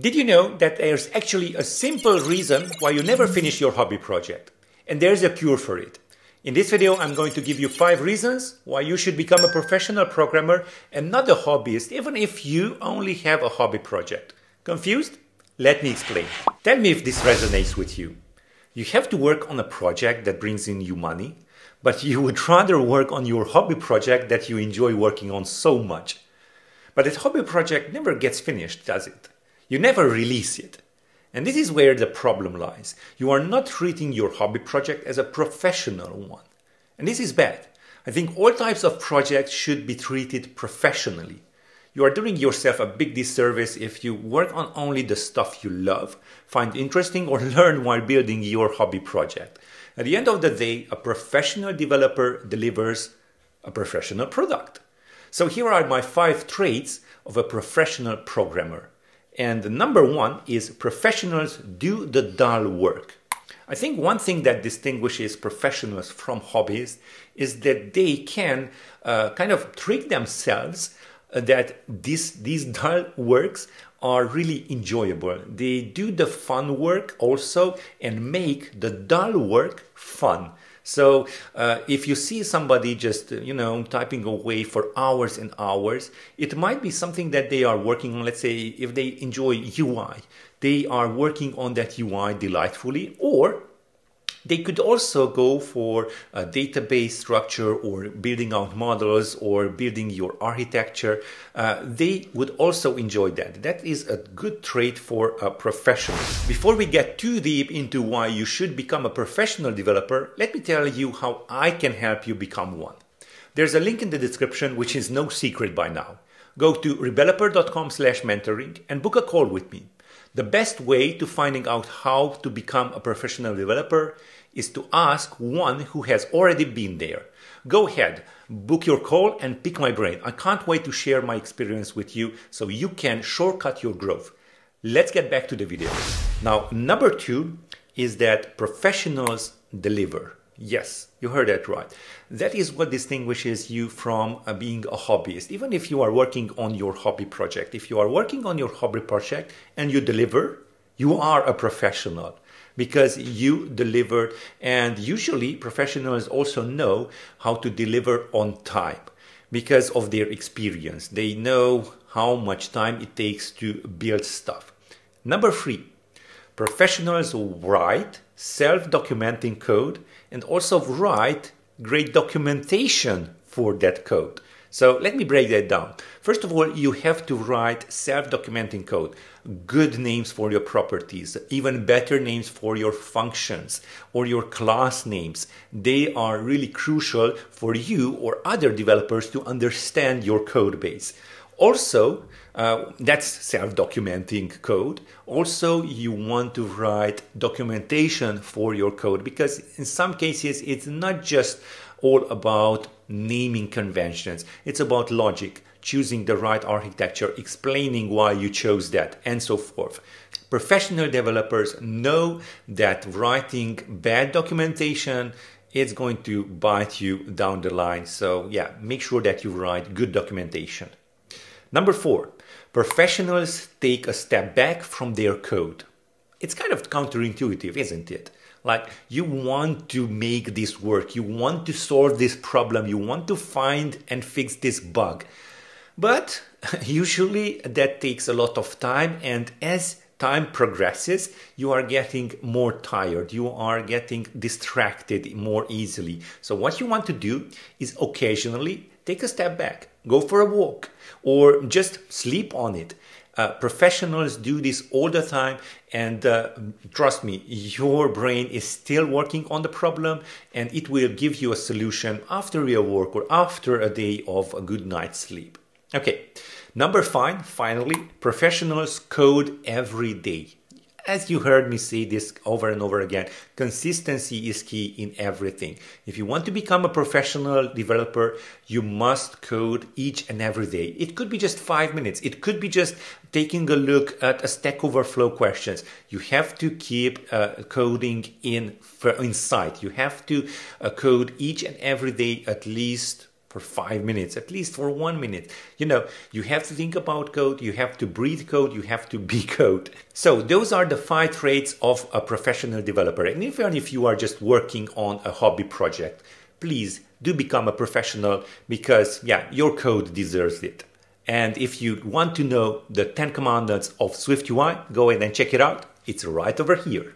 Did you know that there's actually a simple reason why you never finish your hobby project? And there's a cure for it. In this video, I'm going to give you five reasons why you should become a professional programmer and not a hobbyist, even if you only have a hobby project. Confused? Let me explain. Tell me if this resonates with you. You have to work on a project that brings in you money, but you would rather work on your hobby project that you enjoy working on so much. But that hobby project never gets finished, does it? You never release it. And this is where the problem lies. You are not treating your hobby project as a professional one. And this is bad. I think all types of projects should be treated professionally. You are doing yourself a big disservice if you work on only the stuff you love, find interesting, or learn while building your hobby project. At the end of the day, a professional developer delivers a professional product. So here are my five traits of a professional programmer. And the number one is professionals do the dull work. I think one thing that distinguishes professionals from hobbyists is that they can uh, kind of trick themselves uh, that this, these dull works are really enjoyable. They do the fun work also and make the dull work fun. So uh, if you see somebody just, you know, typing away for hours and hours, it might be something that they are working on. Let's say if they enjoy UI, they are working on that UI delightfully, or they could also go for a database structure or building out models or building your architecture. Uh, they would also enjoy that. That is a good trait for a professional. Before we get too deep into why you should become a professional developer, let me tell you how I can help you become one. There's a link in the description which is no secret by now. Go to rebeloper.com slash mentoring and book a call with me. The best way to finding out how to become a professional developer is to ask one who has already been there. Go ahead, book your call and pick my brain. I can't wait to share my experience with you so you can shortcut your growth. Let's get back to the video. Now, number two is that professionals deliver. Yes, you heard that right. That is what distinguishes you from uh, being a hobbyist. Even if you are working on your hobby project, if you are working on your hobby project and you deliver, you are a professional because you delivered. And usually, professionals also know how to deliver on time because of their experience. They know how much time it takes to build stuff. Number three, professionals write self documenting code and also write great documentation for that code. So let me break that down. First of all, you have to write self-documenting code, good names for your properties, even better names for your functions or your class names. They are really crucial for you or other developers to understand your code base. Also, uh, that's self-documenting code. Also, you want to write documentation for your code because in some cases it's not just all about naming conventions. It's about logic, choosing the right architecture, explaining why you chose that, and so forth. Professional developers know that writing bad documentation is going to bite you down the line. So yeah, make sure that you write good documentation. Number four, professionals take a step back from their code. It's kind of counterintuitive, isn't it? Like you want to make this work, you want to solve this problem, you want to find and fix this bug. But usually that takes a lot of time, and as time progresses, you are getting more tired, you are getting distracted more easily. So, what you want to do is occasionally take a step back, go for a walk, or just sleep on it. Uh, professionals do this all the time, and uh, trust me, your brain is still working on the problem, and it will give you a solution after your work or after a day of a good night's sleep. Okay, number five, finally, professionals code every day as you heard me say this over and over again, consistency is key in everything. If you want to become a professional developer, you must code each and every day. It could be just five minutes. It could be just taking a look at a Stack Overflow questions. You have to keep uh, coding in, in sight. You have to uh, code each and every day at least for five minutes, at least for one minute. You know, you have to think about code, you have to breathe code, you have to be code. So, those are the five traits of a professional developer. And even if you are just working on a hobby project, please do become a professional because, yeah, your code deserves it. And if you want to know the 10 commandments of Swift UI, go ahead and check it out. It's right over here.